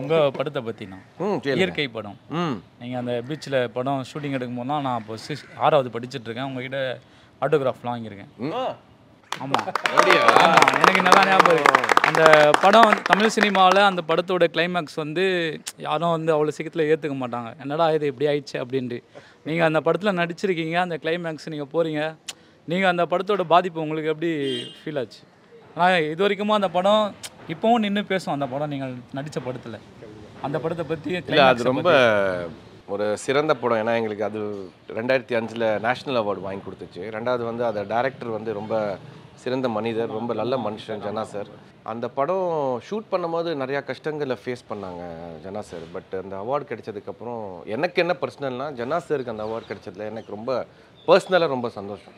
உங்கள் படத்தை பற்றினா இயற்கை படம். ம். நீங்கள் அந்த பீச்சில் படம் ஷூட்டிங் எடுக்கும் போது தான் நான் இப்போ சிக்ஸ் ஆறாவது படிச்சுட்டு இருக்கேன். உங்ககிட்ட ஆட்டோகிராஃப்லாம் வாங்கியிருக்கேன். ஆமாம் எனக்கு நல்லா ஞாபகம். அந்த படம் தமிழ் சினிமாவில் அந்த படத்தோட கிளைமேக்ஸ் வந்து யாரும் வந்து அவ்வளோ சீக்கிரத்தில் ஏற்றுக்க மாட்டாங்க. என்னடா இது இப்படி ஆயிடுச்சு? அப்படின்ட்டு. நீங்கள் அந்த படத்தில் நடிச்சிருக்கீங்க. அந்த கிளைமேக்ஸ் நீங்கள் போகிறீங்க நீங்கள் அந்த படத்தோட பாதிப்பு உங்களுக்கு எப்படி ஃபீல் ஆச்சு? ஆனால் இது வரைக்குமா அந்த படம் இப்போவும் நின்று பேசும் அந்த படம் நீங்கள் நடித்த படத்தில். அந்த படத்தை பற்றி இல்லை அது ரொம்ப ஒரு சிறந்த படம். ஏன்னா எங்களுக்கு அது ரெண்டாயிரத்தி அஞ்சில் நேஷ்னல் அவார்டு வாங்கி கொடுத்துச்சு. ரெண்டாவது வந்து அதை டைரக்டர் வந்து ரொம்ப சிறந்த மனிதர் ரொம்ப நல்ல மனுஷன் ஜனா சார் அந்த படம் ஷூட் பண்ணும்போது நிறையா கஷ்டங்களை ஃபேஸ் பண்ணாங்க ஜனா சார் பட் அந்த அவார்டு கிடைச்சதுக்கப்புறம் எனக்கு என்ன பர்சனல்னா ஜனா சாருக்கு அந்த அவார்டு கிடைச்சதுல எனக்கு ரொம்ப பர்சனலாக ரொம்ப சந்தோஷம்.